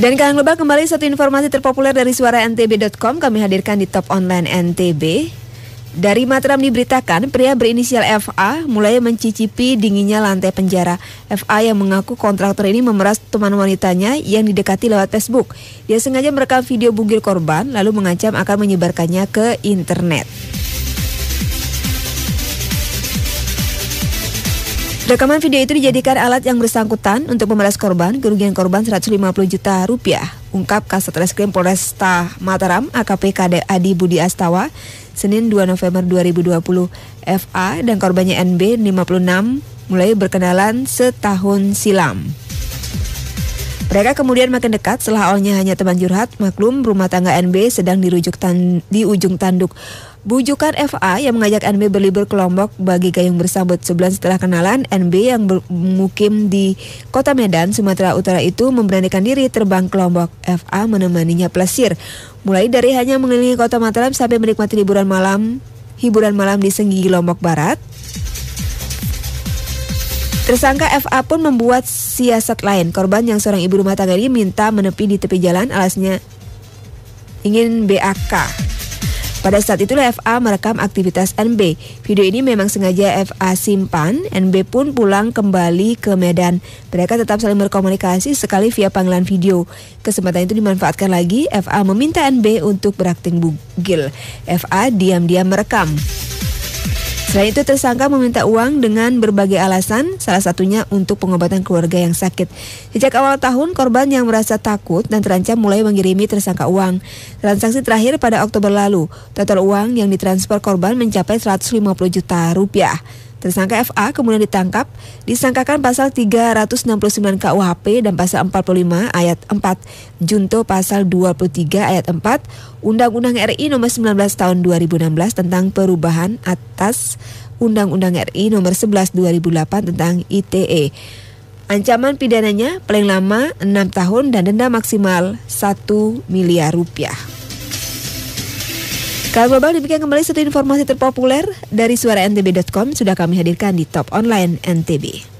Dan kalian global kembali satu informasi terpopuler dari suara ntb.com kami hadirkan di top online NTB. Dari Mataram diberitakan, pria berinisial FA mulai mencicipi dinginnya lantai penjara. FA yang mengaku kontraktor ini memeras teman wanitanya yang didekati lewat Facebook. Dia sengaja merekam video bugil korban, lalu mengancam akan menyebarkannya ke internet. Rekaman video itu dijadikan alat yang bersangkutan untuk membalas korban kerugian korban 150 juta rupiah. Ungkap Kasat Reskrim Polresta Mataram AKP KD Adi Budi Astawa Senin 2 November 2020. FA dan korbannya NB 56 mulai berkenalan setahun silam. Mereka kemudian makin dekat setelah awalnya hanya teman curhat, maklum rumah tangga NB sedang dirujuk tan di ujung tanduk. Bujukan FA yang mengajak NB berlibur ke Lombok bagi gayung bersambut sebulan setelah kenalan, NB yang bermukim di kota Medan, Sumatera Utara itu memberanikan diri terbang ke Lombok. FA menemaninya plesir, mulai dari hanya mengelilingi kota Mataram sampai menikmati liburan malam, hiburan malam di Senggigi Lombok Barat. Tersangka FA pun membuat siasat lain. Korban yang seorang ibu rumah tangga ini minta menepi di tepi jalan alasnya ingin BAK. Pada saat itulah FA merekam aktivitas NB. Video ini memang sengaja FA simpan, NB pun pulang kembali ke Medan. Mereka tetap saling berkomunikasi sekali via panggilan video. Kesempatan itu dimanfaatkan lagi, FA meminta NB untuk berakting bugil. FA diam-diam merekam. Selain itu tersangka meminta uang dengan berbagai alasan, salah satunya untuk pengobatan keluarga yang sakit. Sejak awal tahun, korban yang merasa takut dan terancam mulai mengirimi tersangka uang. Transaksi terakhir pada Oktober lalu, total uang yang ditransfer korban mencapai 150 juta rupiah. Tersangka FA kemudian ditangkap, disangkakan pasal 369 KUHP dan pasal 45 ayat 4, Junto pasal 23 ayat 4, Undang-Undang RI nomor 19 tahun 2016 tentang perubahan atas Undang-Undang RI nomor 11 2008 tentang ITE. Ancaman pidananya paling lama 6 tahun dan denda maksimal 1 miliar rupiah. Kalau global demikian kembali satu informasi terpopuler dari suara ntb.com sudah kami hadirkan di Top Online NTB.